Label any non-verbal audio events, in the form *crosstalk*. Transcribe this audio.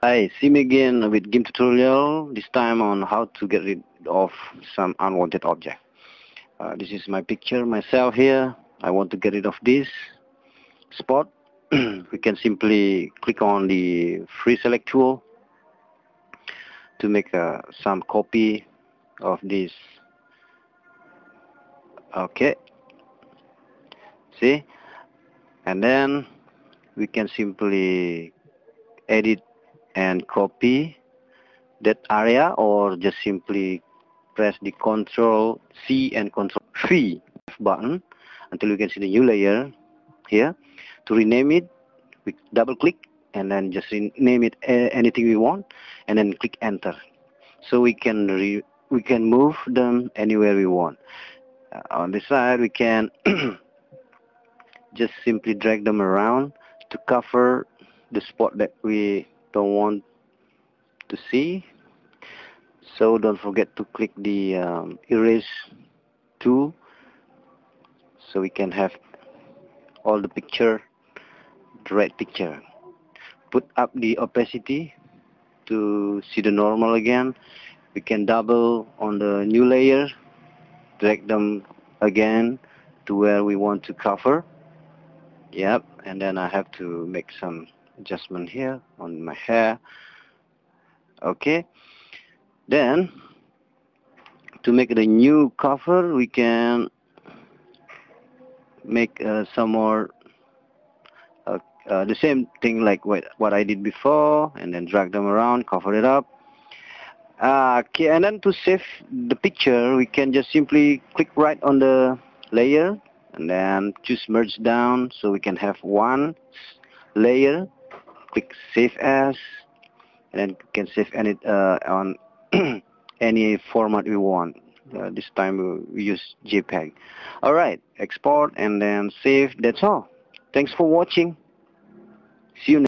Hi, see me again with GIMP tutorial, this time on how to get rid of some unwanted object. Uh, this is my picture, myself here. I want to get rid of this spot. *clears throat* we can simply click on the free select tool to make uh, some copy of this. Okay. See? And then we can simply edit and copy that area or just simply press the control C and control V button until you can see the new layer here. To rename it we double click and then just rename it anything we want and then click enter. So we can re we can move them anywhere we want. Uh, on this side we can *clears throat* just simply drag them around to cover the spot that we don't want to see. So don't forget to click the um, erase tool so we can have all the picture the right picture. Put up the opacity to see the normal again. We can double on the new layer drag them again to where we want to cover. Yep and then I have to make some adjustment here on my hair. Okay. Then to make the new cover we can make uh, some more uh, uh, the same thing like what, what I did before and then drag them around cover it up. Uh, okay and then to save the picture we can just simply click right on the layer and then choose merge down so we can have one layer click save as and then can save any uh, on *clears throat* any format we want. Uh, this time we use JPEG. Alright export and then save. That's all. Thanks for watching. See you next